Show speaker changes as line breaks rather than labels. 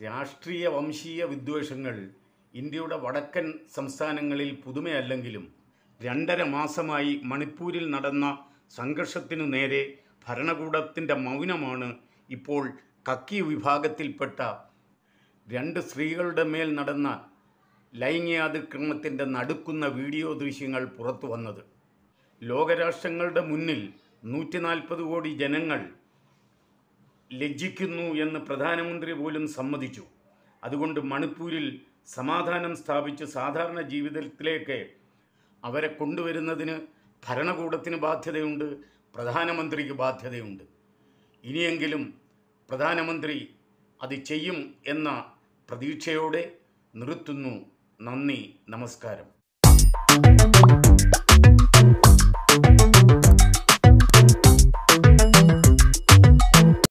രാഷ്ട്രീയ വംശീയ വിദ്വേഷങ്ങൾ ഇന്ത്യയുടെ വടക്കൻ സംസ്ഥാനങ്ങളിൽ പുതുമയല്ലെങ്കിലും രണ്ടര മാസമായി മണിപ്പൂരിൽ നടന്ന സംഘർഷത്തിനു നേരെ ഭരണകൂടത്തിന്റെ മൗനമാണ് ഇപ്പോൾ കക്കി വിഭാഗത്തിൽപ്പെട്ട രണ്ട് സ്ത്രീകളുടെ മേൽ നടന്ന ലൈംഗികാതിക്രമത്തിന്റെ നടുക്കുന്ന വീഡിയോ ദൃശ്യങ്ങൾ പുറത്തു വന്നത്. ലോകരാഷ്ട്രങ്ങളുടെ മുന്നിൽ നൂറ്റി നാൽപ്പത് കോടി ജനങ്ങൾ ലജ്ജിക്കുന്നു എന്ന് പ്രധാനമന്ത്രി പോലും സമ്മതിച്ചു. അതുകൊണ്ട് മണിപ്പൂരിൽ സമാധാനം സ്ഥാപിച്ച് സാധാരണ ജീവിതത്തിലേക്ക് അവരെ കൊണ്ടുവരുന്നതിന് ഭരണകൂടത്തിന് ബാധ്യതയുണ്ട് പ്രധാനമന്ത്രിക്ക് ബാധ്യതയുണ്ട്. ഇനിയെങ്കിലും പ്രധാനമന്ത്രി അത് ചെയ്യും എന്ന പ്രതീക്ഷയോടെ നിർത്തുന്നു. നന്ദി നമസ്കാരം.